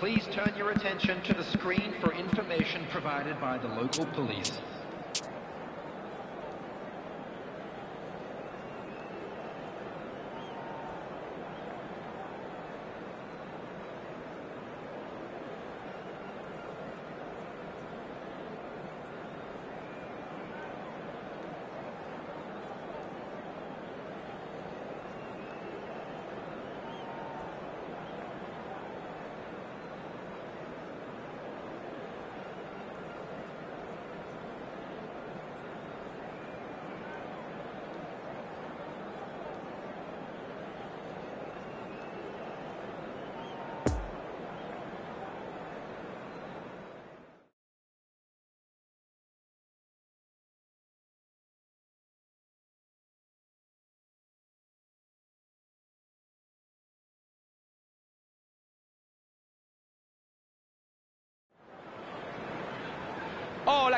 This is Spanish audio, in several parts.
Please turn your attention to the screen for information provided by the local police.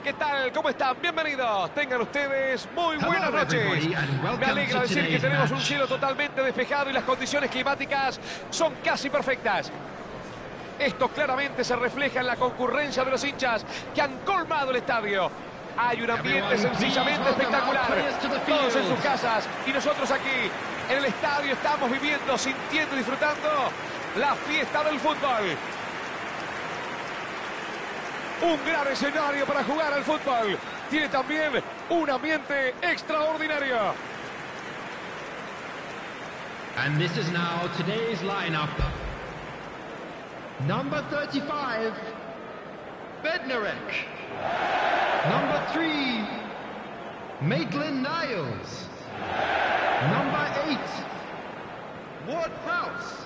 Hola, ¿qué tal? ¿Cómo están? Bienvenidos. Tengan ustedes muy buenas noches. Me alegra decir que tenemos un cielo totalmente despejado y las condiciones climáticas son casi perfectas. Esto claramente se refleja en la concurrencia de los hinchas que han colmado el estadio. Hay un ambiente sencillamente espectacular. Todos en sus casas y nosotros aquí en el estadio estamos viviendo, sintiendo y disfrutando la fiesta del fútbol. Un gran escenario para jugar al fútbol. Tiene también un ambiente extraordinario. And this is now today's lineup. Number 35, Bednarek. Number 3, Maitland Niles. Number 8, Ward Prowse.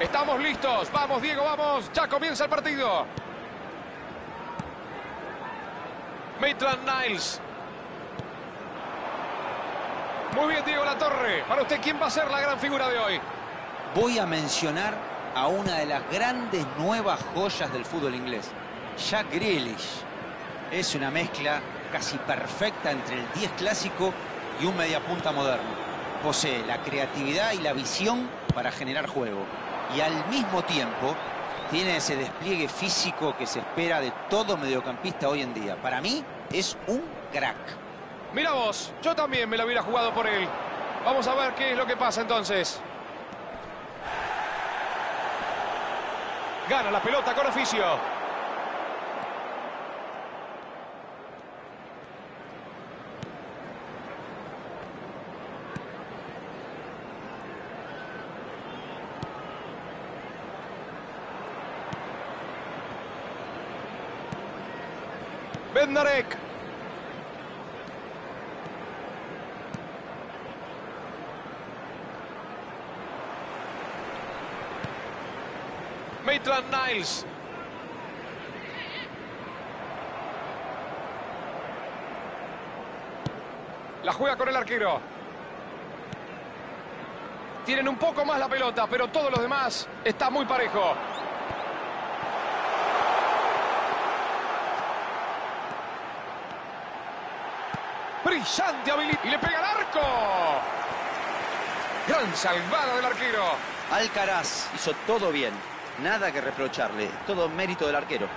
Estamos listos. Vamos, Diego, vamos. Ya comienza el partido. Maitland Niles. Muy bien, Diego La Torre. Para usted, ¿quién va a ser la gran figura de hoy? Voy a mencionar a una de las grandes nuevas joyas del fútbol inglés, Jack Grealish. Es una mezcla casi perfecta entre el 10 clásico y un mediapunta moderno. Posee la creatividad y la visión para generar juego. Y al mismo tiempo tiene ese despliegue físico que se espera de todo mediocampista hoy en día. Para mí es un crack. Mira vos, yo también me la hubiera jugado por él. Vamos a ver qué es lo que pasa entonces. Gana la pelota con oficio. Bednarek. Maitland Niles. La juega con el arquero. Tienen un poco más la pelota, pero todos los demás está muy parejo. Brillante habilidad. Y le pega al arco. Gran salvada del arquero. Alcaraz hizo todo bien. Nada que reprocharle. Todo mérito del arquero.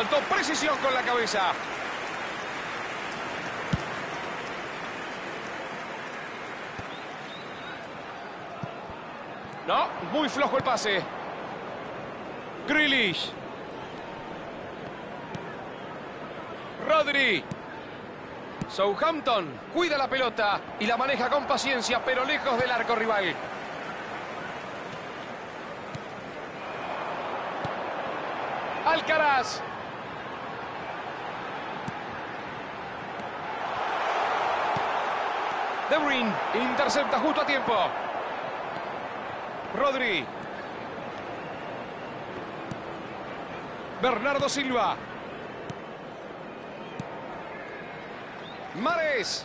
faltó precisión con la cabeza. No, muy flojo el pase. Grealish. Rodri. Southampton cuida la pelota y la maneja con paciencia, pero lejos del arco rival. Alcaraz. De Bruyne intercepta justo a tiempo. Rodri. Bernardo Silva. Mares.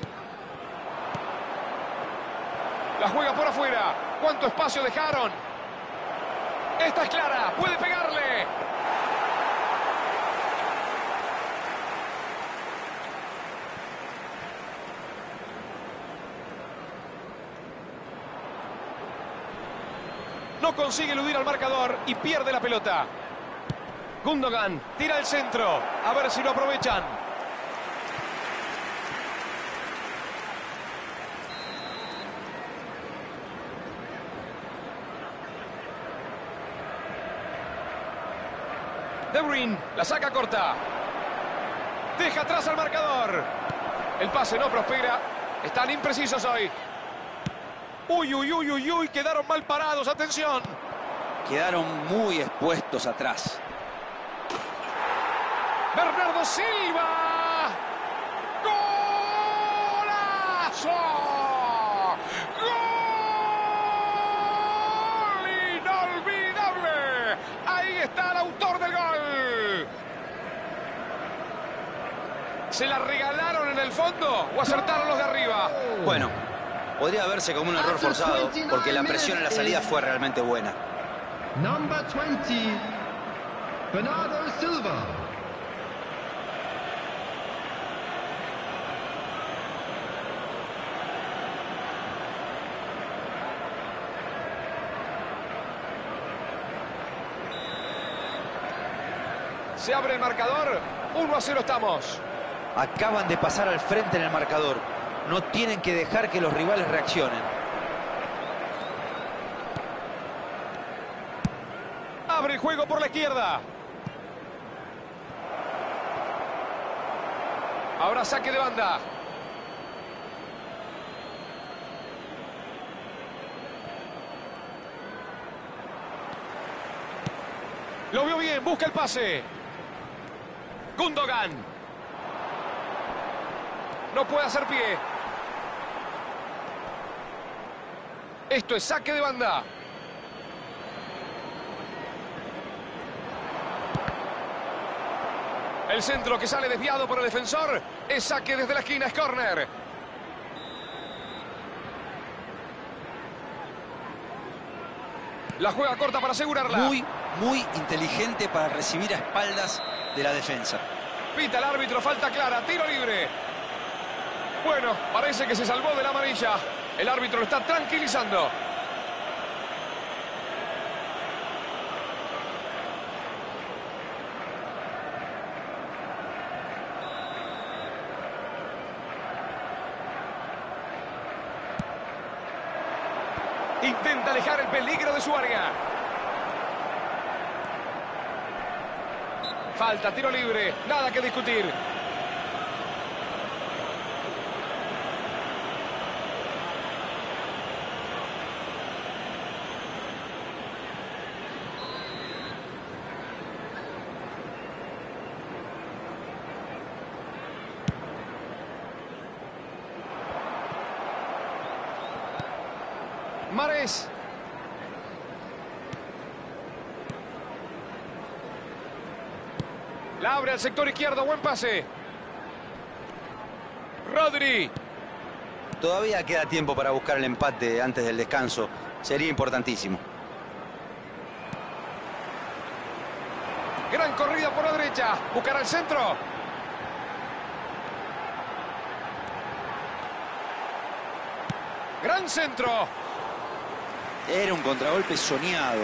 La juega por afuera. ¿Cuánto espacio dejaron? Esta es clara. Puede pegarle. Consigue eludir al marcador y pierde la pelota. Gundogan tira el centro. A ver si lo aprovechan. De Bruyne la saca corta. Deja atrás al marcador. El pase no prospera. Están imprecisos hoy. Uy, uy, uy, uy, uy, quedaron mal parados. Atención. Quedaron muy expuestos atrás. Bernardo Silva. ¡Golazo! ¡Gol! ¡Inolvidable! Ahí está el autor del gol. ¿Se la regalaron en el fondo o acertaron los de arriba? Bueno, podría verse como un error forzado porque la presión en la salida fue realmente buena. Number 20, Bernardo Silva. Se abre el marcador. 1 a 0 estamos. Acaban de pasar al frente en el marcador. No tienen que dejar que los rivales reaccionen. Abre el juego por la izquierda. Ahora saque de banda. Lo vio bien, busca el pase. Gundogan. No puede hacer pie. Esto es saque de banda. El centro que sale desviado por el defensor es saque desde la esquina, es córner. La juega corta para asegurarla. Muy, muy inteligente para recibir a espaldas de la defensa. Pita el árbitro, falta clara, tiro libre. Bueno, parece que se salvó de la amarilla. El árbitro lo está tranquilizando. Intenta alejar el peligro de su área. Falta, tiro libre, nada que discutir. Mares. Al sector izquierdo, buen pase. Rodri. Todavía queda tiempo para buscar el empate antes del descanso. Sería importantísimo. Gran corrida por la derecha. Buscará el centro. Gran centro. Era un contragolpe soñado.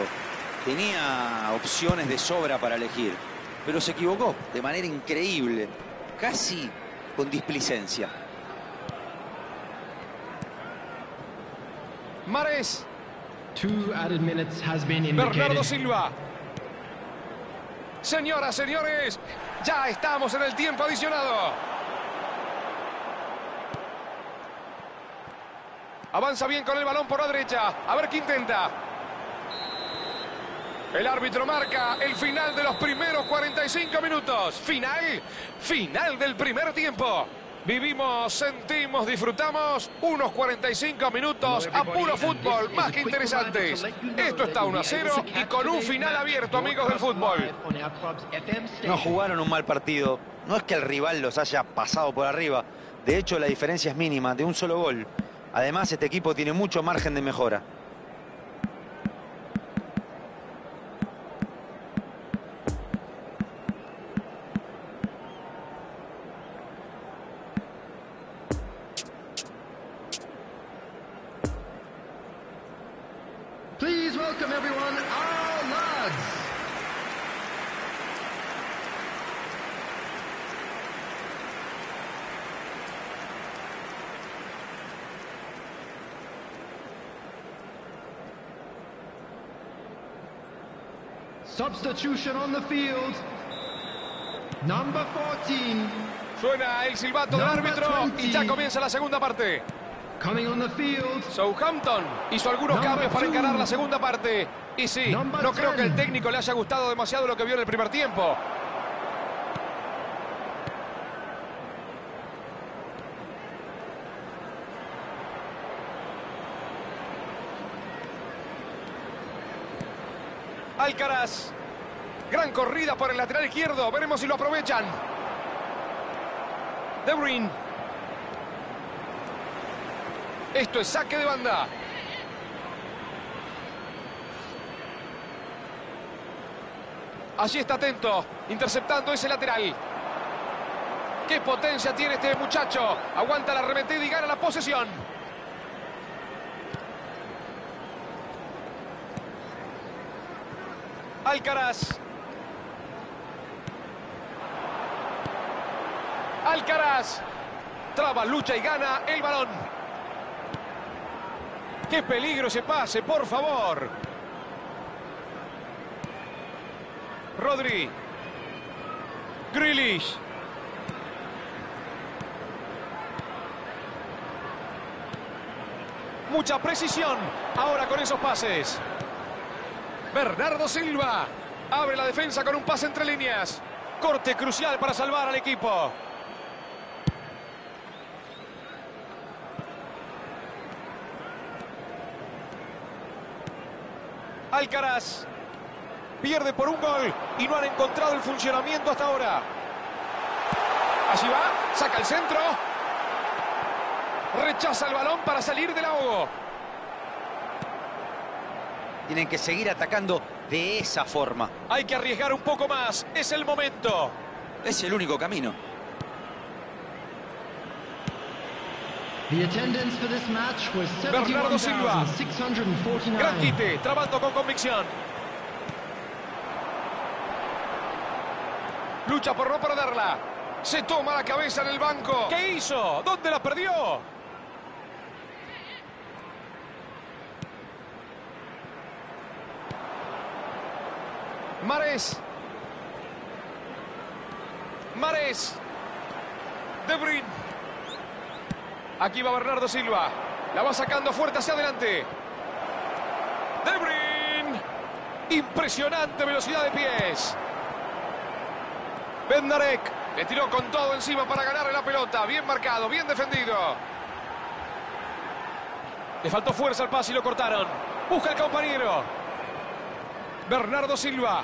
Tenía opciones de sobra para elegir. Pero se equivocó de manera increíble. Casi con displicencia. Mares. Two added minutes has been Bernardo. Silva. Señoras, señores, ya estamos en el tiempo adicionado. Avanza bien con el balón por la derecha. A ver qué intenta. El árbitro marca el final de los primeros 45 minutos. Final, final del primer tiempo. Vivimos, sentimos, disfrutamos unos 45 minutos a puro fútbol, más que interesantes. Esto está 1 a 0 y con un final abierto, amigos del fútbol. No jugaron un mal partido. No es que el rival los haya pasado por arriba. De hecho, la diferencia es mínima, de un solo gol. Además, este equipo tiene mucho margen de mejora. Welcome everyone, our lads. Substitution on the field. Number 14, Suena el silbato del árbitro y ya comienza la segunda parte. Coming on the field. Southampton hizo algunos Number cambios para two. encarar la segunda parte. Y sí, Number no creo que el técnico le haya gustado demasiado lo que vio en el primer tiempo. Alcaraz. Gran corrida por el lateral izquierdo. Veremos si lo aprovechan. De Bruyne. Esto es saque de banda. Allí está atento, interceptando ese lateral. ¡Qué potencia tiene este muchacho! Aguanta la arremetida y gana la posesión. Alcaraz. Alcaraz. Traba, lucha y gana el balón. ¡Qué peligro ese pase, por favor! Rodri. Grealish. Mucha precisión ahora con esos pases. Bernardo Silva abre la defensa con un pase entre líneas. Corte crucial para salvar al equipo. Alcaraz pierde por un gol y no han encontrado el funcionamiento hasta ahora. Allí va, saca el centro. Rechaza el balón para salir del ahogo. Tienen que seguir atacando de esa forma. Hay que arriesgar un poco más. Es el momento. Es el único camino. Bernardo Silva. 71,649. Gran quite, trabando con convicción. Lucha por no perderla. Se toma la cabeza en el banco. ¿Qué hizo? ¿Dónde la perdió? Mares. Mares. De Bruyne. Aquí va Bernardo Silva. La va sacando fuerte hacia adelante. De Bruyne. Impresionante velocidad de pies. Bendarek. Le tiró con todo encima para ganarle la pelota. Bien marcado, bien defendido. Le faltó fuerza al pase y lo cortaron. Busca el compañero. Bernardo Silva.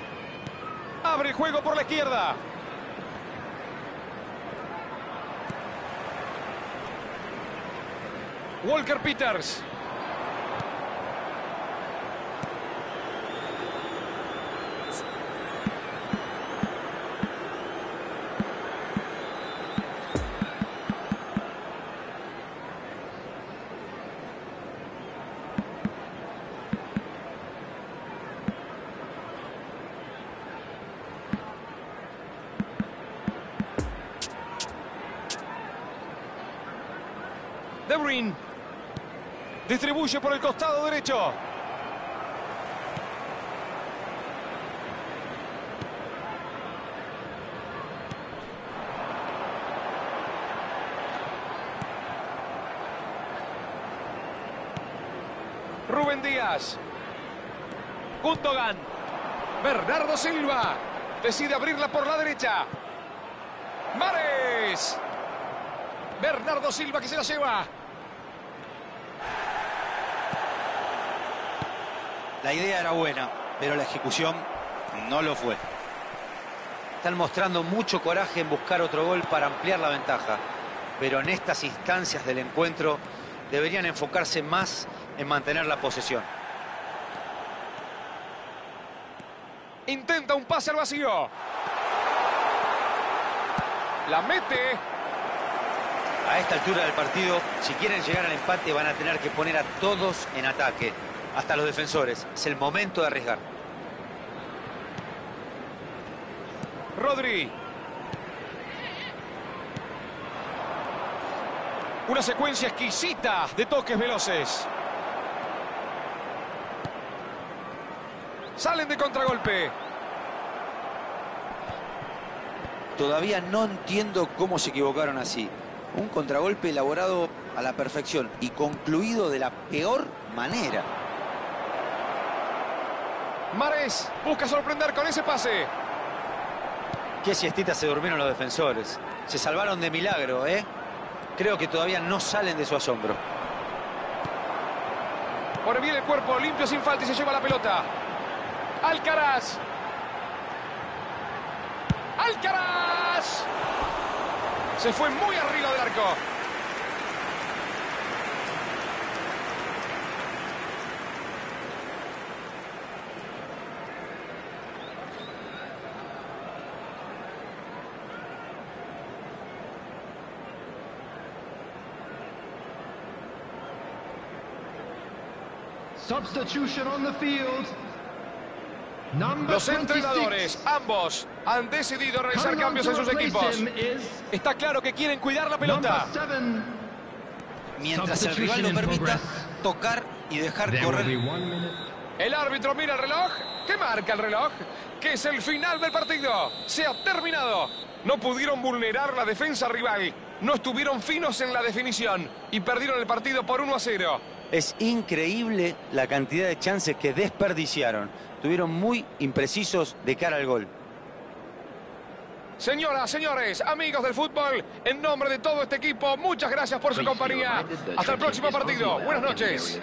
Abre el juego por la izquierda. Walker Peters. distribuye por el costado derecho. Rubén Díaz. Gundogan. Bernardo Silva. Decide abrirla por la derecha. Mares. Bernardo Silva que se la lleva. La idea era buena, pero la ejecución no lo fue. Están mostrando mucho coraje en buscar otro gol para ampliar la ventaja. Pero en estas instancias del encuentro deberían enfocarse más en mantener la posesión. Intenta un pase al vacío. La mete. A esta altura del partido, si quieren llegar al empate, van a tener que poner a todos en ataque. Hasta los defensores. Es el momento de arriesgar. Rodri. Una secuencia exquisita de toques veloces. Salen de contragolpe. Todavía no entiendo cómo se equivocaron así. Un contragolpe elaborado a la perfección y concluido de la peor manera. Mares busca sorprender con ese pase. Qué siestita se durmieron los defensores. Se salvaron de milagro, ¿eh? Creo que todavía no salen de su asombro. Pone bien el cuerpo, limpio sin falta y se lleva la pelota. Alcaraz. Alcaraz. Se fue muy arriba del arco. Los 26. entrenadores, ambos, han decidido realizar cambios en sus equipos. Está claro que quieren cuidar la pelota. Mientras el rival lo permita, tocar y dejar correr. El árbitro mira el reloj. ¿Qué marca el reloj? Que es el final del partido. Se ha terminado. No pudieron vulnerar la defensa rival. No estuvieron finos en la definición. Y perdieron el partido por 1 a 0. Es increíble la cantidad de chances que desperdiciaron. Tuvieron muy imprecisos de cara al gol. Señoras, señores, amigos del fútbol, en nombre de todo este equipo, muchas gracias por su compañía. Hasta el próximo partido. Buenas noches.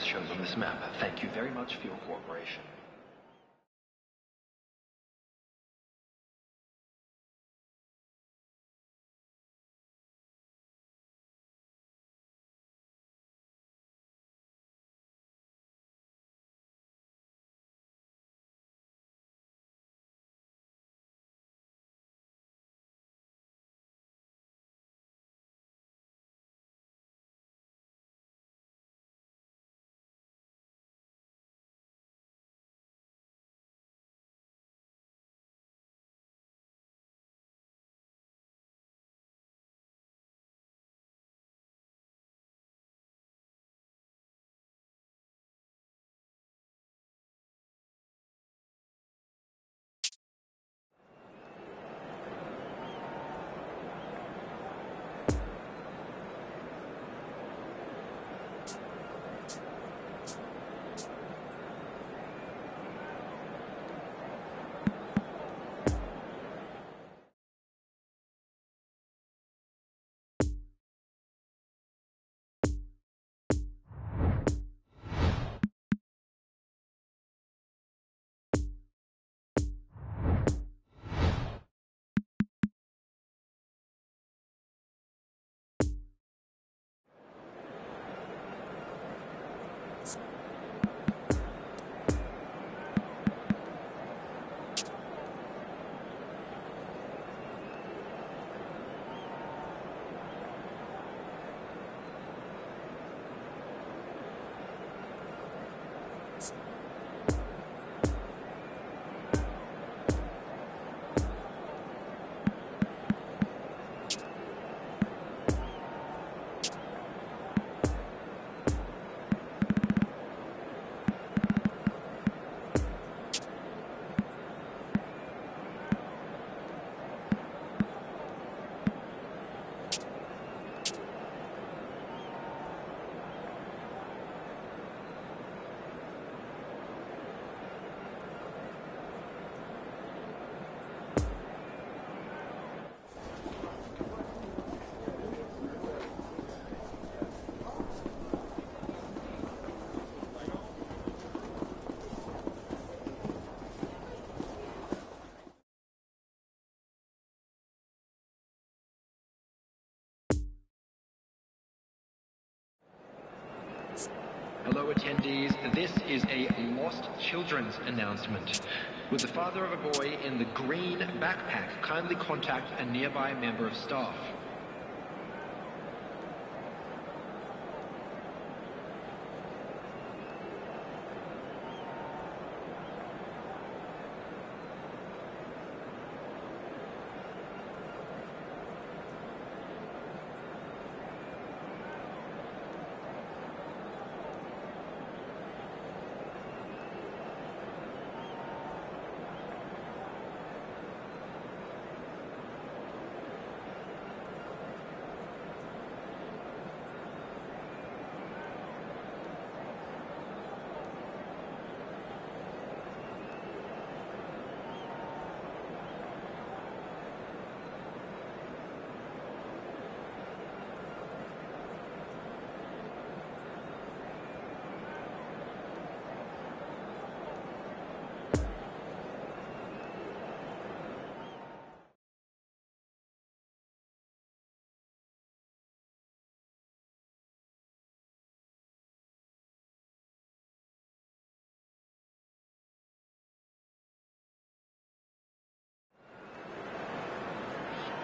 Fellow attendees, this is a lost children's announcement. Would the father of a boy in the green backpack, kindly contact a nearby member of staff.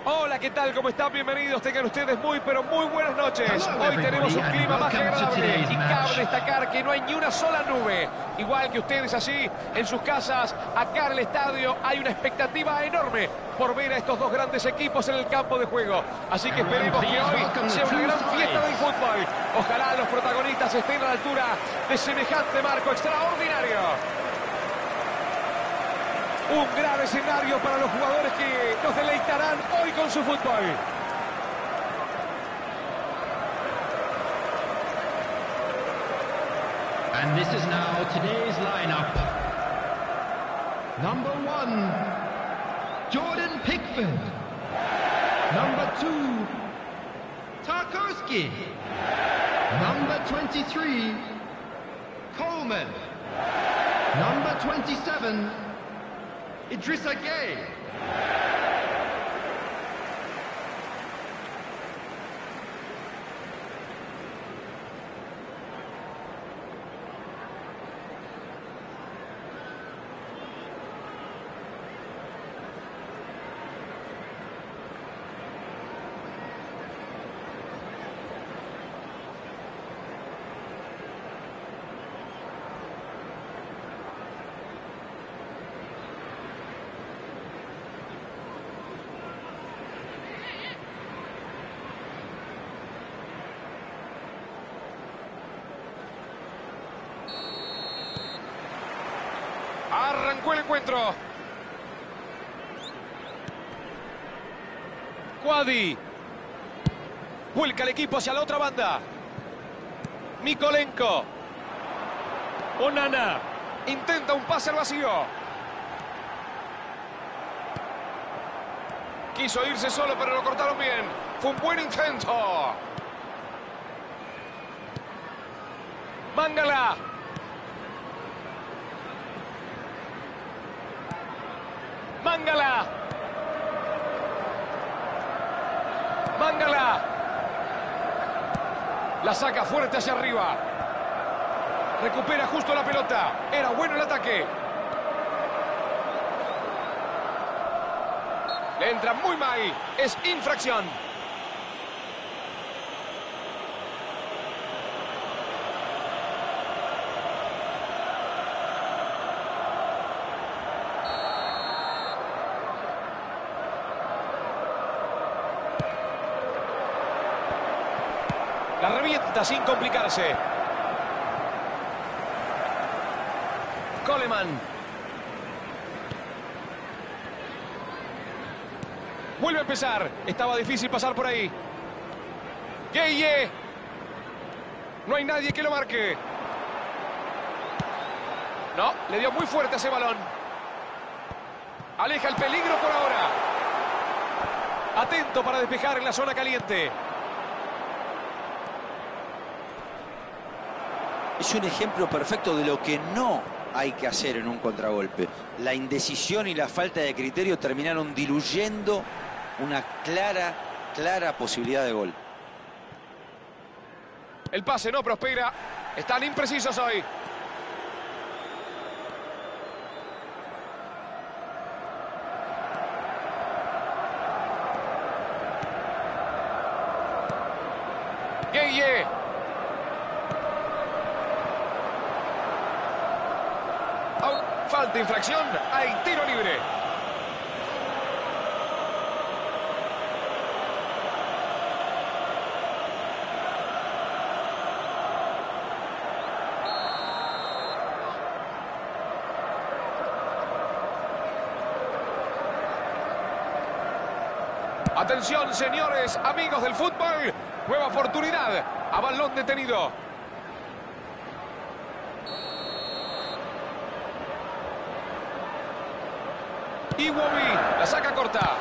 Hola, ¿qué tal? ¿Cómo están? Bienvenidos. Tengan ustedes muy, pero muy buenas noches. Hoy tenemos un clima más que agradable y cabe destacar que no hay ni una sola nube. Igual que ustedes allí en sus casas, acá en el estadio hay una expectativa enorme por ver a estos dos grandes equipos en el campo de juego. Así que esperemos que hoy sea una gran fiesta del fútbol. Ojalá los protagonistas estén a la altura de semejante marco extraordinario. Un gran escenario para los jugadores que nos deleitarán hoy con su fútbol. And this is now today's lineup. Number one, Jordan Pickford. Number two, Tarkowski. Number 23, Coleman. Number 27, Idrissa Gay. Arrancó el encuentro. Cuadi. Vuelca el equipo hacia la otra banda. Mikolenko. Onana. Intenta un pase al vacío. Quiso irse solo, pero lo cortaron bien. Fue un buen intento. Mangala. Mangala. Mangala. La saca fuerte hacia arriba. Recupera justo la pelota. Era bueno el ataque. Le entra muy mal. Es infracción. La revienta sin complicarse. Coleman. Vuelve a empezar. Estaba difícil pasar por ahí. Gueye. No hay nadie que lo marque. No, le dio muy fuerte ese balón. Aleja el peligro por ahora. Atento para despejar en la zona caliente. Es un ejemplo perfecto de lo que no hay que hacer en un contragolpe. La indecisión y la falta de criterio terminaron diluyendo una clara, clara posibilidad de gol. El pase no prospera. Están imprecisos hoy. Gueye. Falta infracción. Tiro libre. Atención, señores, amigos del fútbol. Nueva oportunidad. A balón detenido. Iwobi, la saca corta.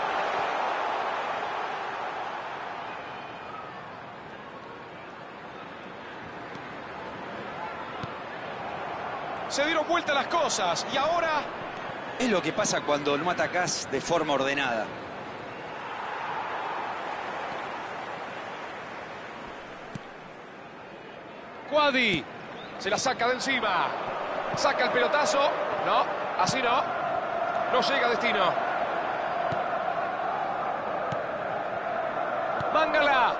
Se dieron vuelta las cosas y ahora... Es lo que pasa cuando no atacás de forma ordenada. Cuadi se la saca de encima. Saca el pelotazo. No, así no. No llega a destino. Mangala.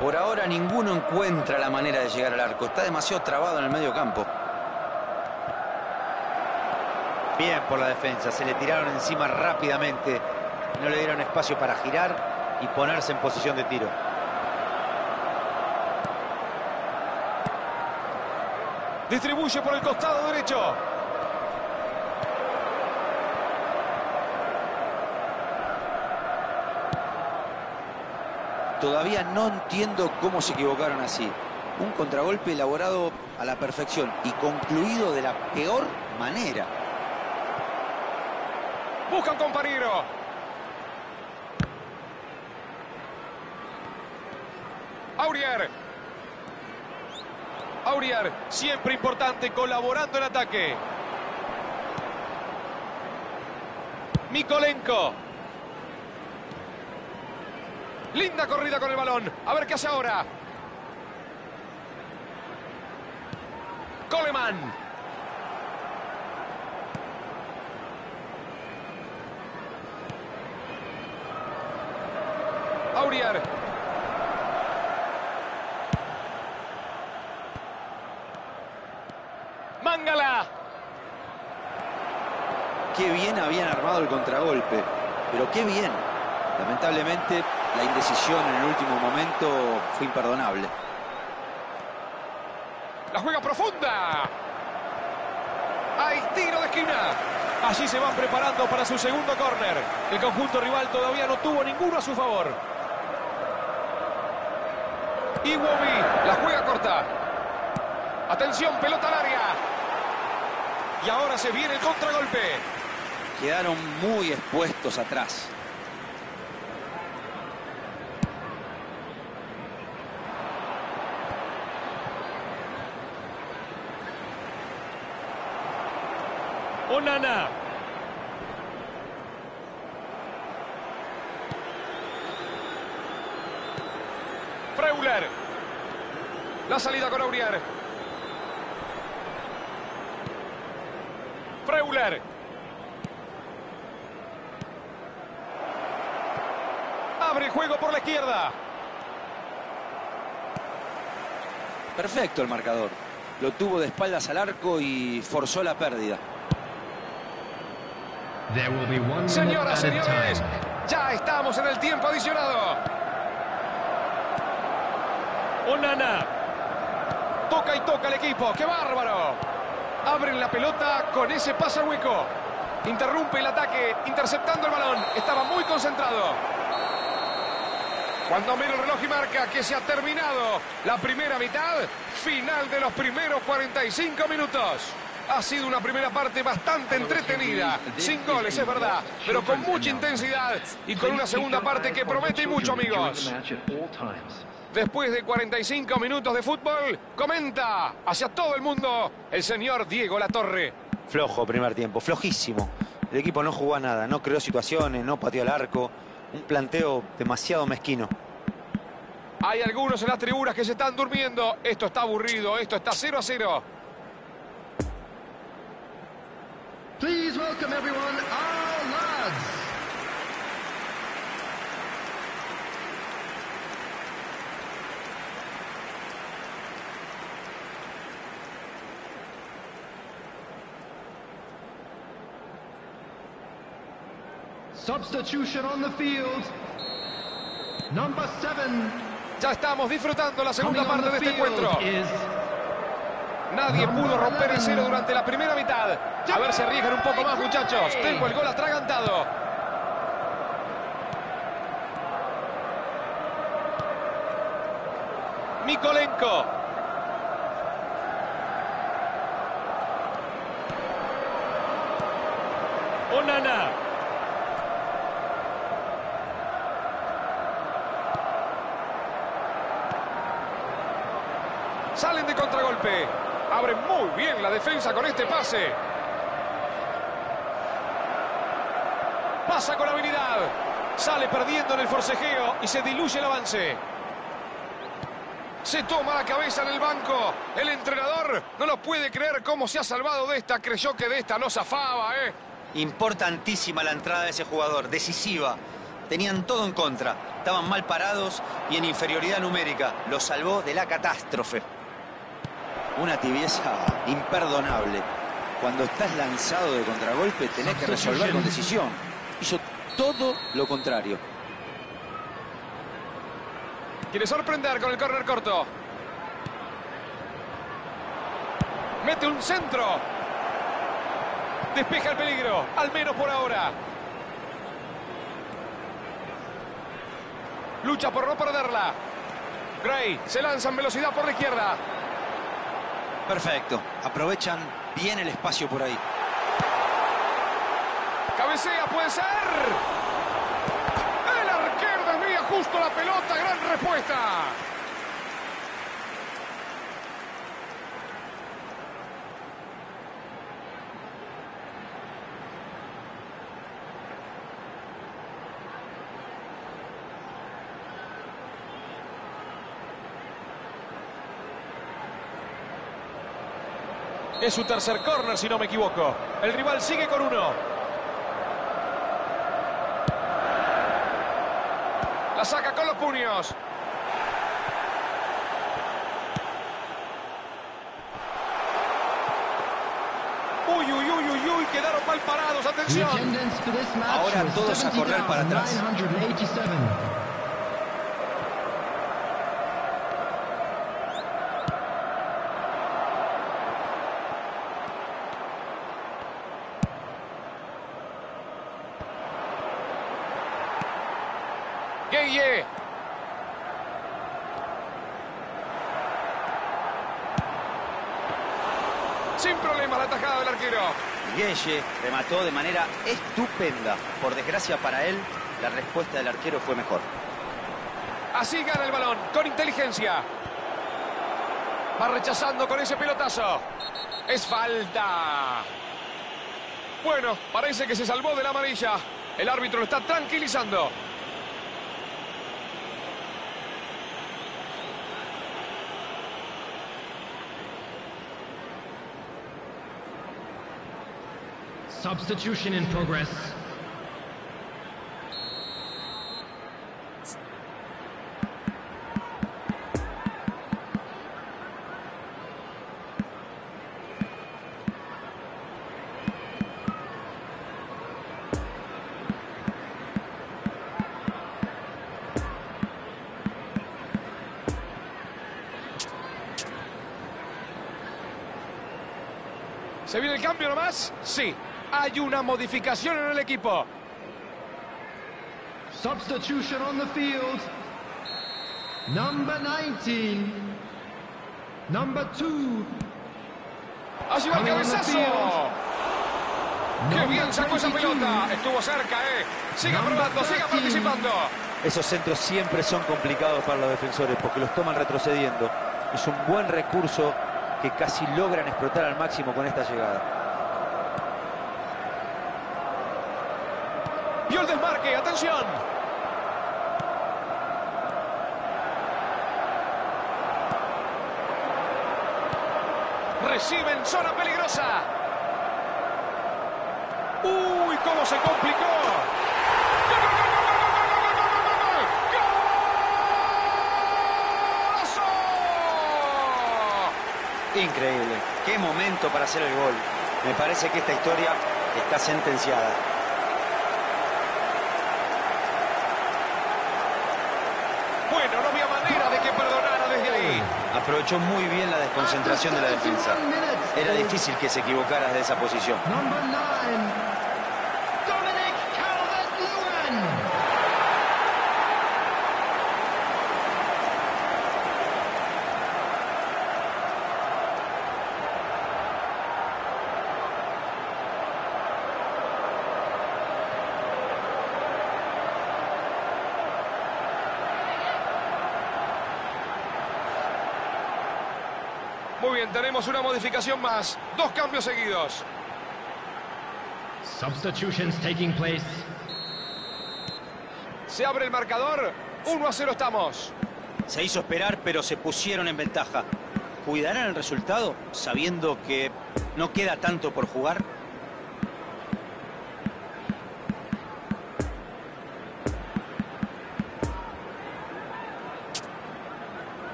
Por ahora ninguno encuentra la manera de llegar al arco. Está demasiado trabado en el medio campo. Bien por la defensa. Se le tiraron encima rápidamente. No le dieron espacio para girar y ponerse en posición de tiro. Distribuye por el costado derecho. Todavía no entiendo cómo se equivocaron así. Un contragolpe elaborado a la perfección y concluido de la peor manera. Busca un compañero. Aurier. Aurier, siempre importante, colaborando en ataque. Mikolenko. Linda corrida con el balón. A ver qué hace ahora. Coleman. Aurier. Mangala. Qué bien habían armado el contragolpe. Pero qué bien. Lamentablemente, la indecisión en el último momento fue imperdonable. La juega profunda. Hay tiro de esquina. Allí se van preparando para su segundo córner. El conjunto rival todavía no tuvo ninguno a su favor. Iwobi la juega corta. Atención, pelota al área. Y ahora se viene el contragolpe. Quedaron muy expuestos atrás. Onana. Freuler. La salida con Aurier. Freuler. Abre el juego por la izquierda. Perfecto el marcador. Lo tuvo de espaldas al arco y forzó la pérdida. Señoras, señores, ya estamos en el tiempo adicionado. Onana. Toca y toca el equipo. ¡Qué bárbaro! Abren la pelota con ese pase al hueco. Interrumpe el ataque, interceptando el balón. Estaba muy concentrado. Cuando mira el reloj y marca que se ha terminado la primera mitad, final de los primeros 45 minutos. Ha sido una primera parte bastante entretenida, sin goles, es verdad, pero con mucha intensidad y con una segunda parte que promete mucho, amigos. Después de 45 minutos de fútbol, comenta hacia todo el mundo el señor Diego Latorre. Flojo primer tiempo, flojísimo. El equipo no jugó a nada, no creó situaciones, no pateó el arco. Un planteo demasiado mezquino. Hay algunos en las tribunas que se están durmiendo. Esto está aburrido, esto está 0 a 0. Please welcome everyone, our lads. Substitution on the field. Number seven. Ya estamos disfrutando la segunda parte de este encuentro. Nadie pudo romper el 11. cero durante la primera mitad. A ver si arriesgan un poco más, muchachos. Tengo el gol atragantado. Mikolenko. Onana. Salen de contragolpe. Abre muy bien la defensa con este pase. Pasa con habilidad. Sale perdiendo en el forcejeo y se diluye el avance. Se toma la cabeza en el banco. El entrenador no lo puede creer cómo se ha salvado de esta. Creyó que de esta no zafaba, ¿eh? Importantísima la entrada de ese jugador, decisiva. Tenían todo en contra, estaban mal parados y en inferioridad numérica. Lo salvó de la catástrofe. Una tibieza imperdonable. Cuando estás lanzado de contragolpe tenés que resolver con decisión. Hizo todo lo contrario. Quiere sorprender con el córner corto. Mete un centro. Despeja el peligro, al menos por ahora. Lucha por no perderla. Gray se lanza en velocidad por la izquierda. Perfecto. Aprovechan bien el espacio por ahí. Cabecea, puede ser. El arquero desvía justo la pelota. Gran respuesta. Es su tercer córner, si no me equivoco. El rival sigue con uno. La saca con los puños. Uy, uy, uy, uy, uy, quedaron mal parados. Atención. Ahora todos a correr para atrás. 70,987. Gueye. Sin problema la tajada del arquero. Remató de manera estupenda. Por desgracia para él, la respuesta del arquero fue mejor. Así gana el balón, con inteligencia. Va rechazando con ese pelotazo. Es falta. Bueno, parece que se salvó de la amarilla. El árbitro lo está tranquilizando. Substitution in progress. ¿Se viene el cambio nomás? Sí. Hay una modificación en el equipo. Substitution on the field. Number 19. Number 2. Allí va el cabezazo. ¡Qué bien sacó esa 22. pelota! Estuvo cerca, ¿eh? Siga probando, siga 13. participando. Esos centros siempre son complicados para los defensores porque los toman retrocediendo. Es un buen recurso que casi logran explotar al máximo con esta llegada. Vio el desmarque, atención. Recibe zona peligrosa. Uy, cómo se complicó. Increíble. Qué momento para hacer el gol. Me parece que esta historia está sentenciada. Bueno, no había manera de que perdonara desde ahí. Muy bien la desconcentración de la defensa. Era difícil que se equivocara de esa posición. Number nine, Dominic Calvert-Lewin. Muy bien, tenemos una modificación más. Dos cambios seguidos. Substitutions taking place. Se abre el marcador. 1 a 0 estamos. Se hizo esperar, pero se pusieron en ventaja. ¿Cuidarán el resultado sabiendo que no queda tanto por jugar?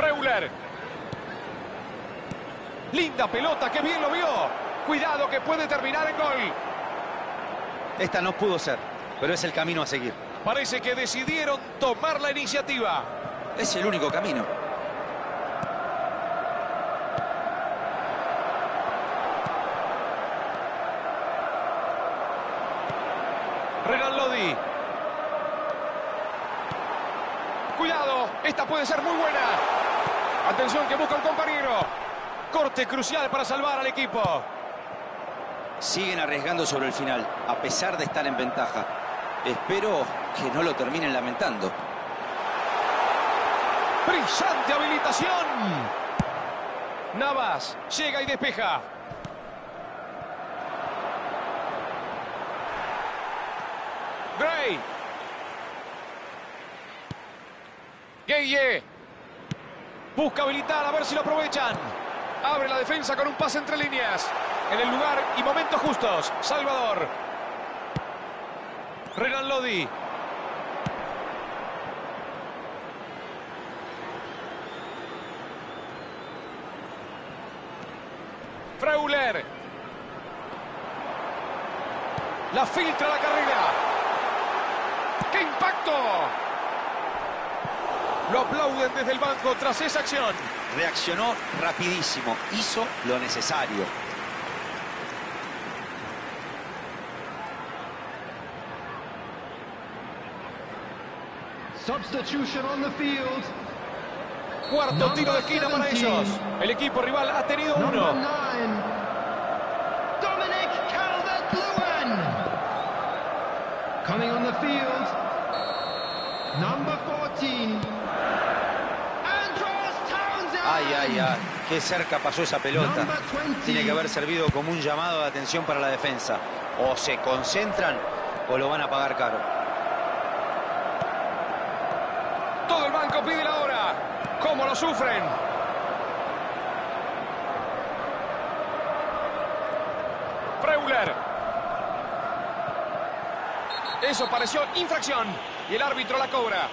Freuler. Linda pelota, que bien lo vio. Cuidado que puede terminar en gol. Esta no pudo ser, pero es el camino a seguir. Parece que decidieron tomar la iniciativa. Es el único camino. Renan Lodi. Cuidado, esta puede ser muy buena. Atención que busca un compañero. Corte crucial para salvar al equipo. Siguen arriesgando sobre el final, a pesar de estar en ventaja. Espero que no lo terminen lamentando. Brillante habilitación. Navas llega y despeja. Gray. Gueye. Busca habilitar a ver si lo aprovechan. Abre la defensa con un pase entre líneas. En el lugar y momentos justos. Salvador. Renan Lodi. Freuler. La filtra la carrera. ¡Qué impacto! Lo aplauden desde el banco tras esa acción. Reaccionó rapidísimo, hizo lo necesario. Substitution on the field. Cuarto tiro de esquina para ellos. El equipo rival ha tenido Number uno. nine, Dominic Calvert-Lewin. Coming on the field, number 14, Ay, ay, ay. Qué cerca pasó esa pelota. Number 20. Tiene que haber servido como un llamado de atención para la defensa. O se concentran o lo van a pagar caro. Todo el banco pide la hora. ¿Cómo lo sufren? Freuler. Eso pareció infracción. Y el árbitro la cobra.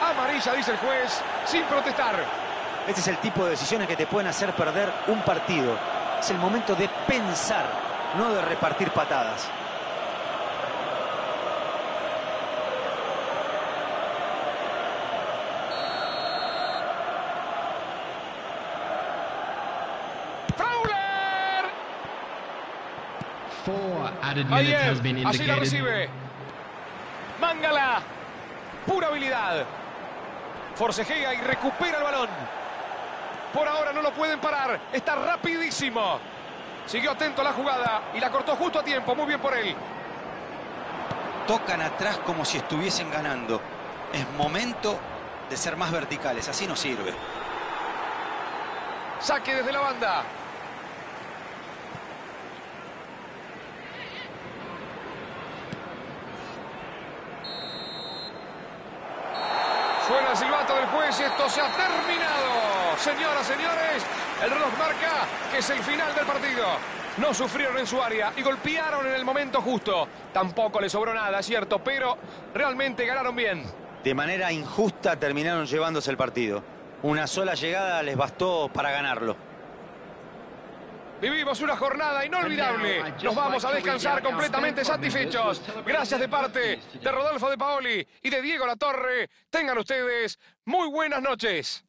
Amarilla, dice el juez, sin protestar. Este es el tipo de decisiones que te pueden hacer perder un partido. Es el momento de pensar, no de repartir patadas. ¡Frauler! Four added Ahí minutes has es, been así la recibe. Mangala. Pura habilidad. Forcejea y recupera el balón. Por ahora no lo pueden parar. Está rapidísimo. Siguió atento la jugada y la cortó justo a tiempo. Muy bien por él. Tocan atrás como si estuviesen ganando. Es momento de ser más verticales. Así nos sirve. Saque desde la banda. Suena el silbato del juez y esto se ha terminado. Señoras, señores, el reloj marca que es el final del partido. No sufrieron en su área y golpearon en el momento justo. Tampoco le sobró nada, cierto, pero realmente ganaron bien. De manera injusta terminaron llevándose el partido. Una sola llegada les bastó para ganarlo. Vivimos una jornada inolvidable. Nos vamos a descansar completamente satisfechos. Gracias de parte de Rodolfo de Paoli y de Diego Latorre. Tengan ustedes muy buenas noches.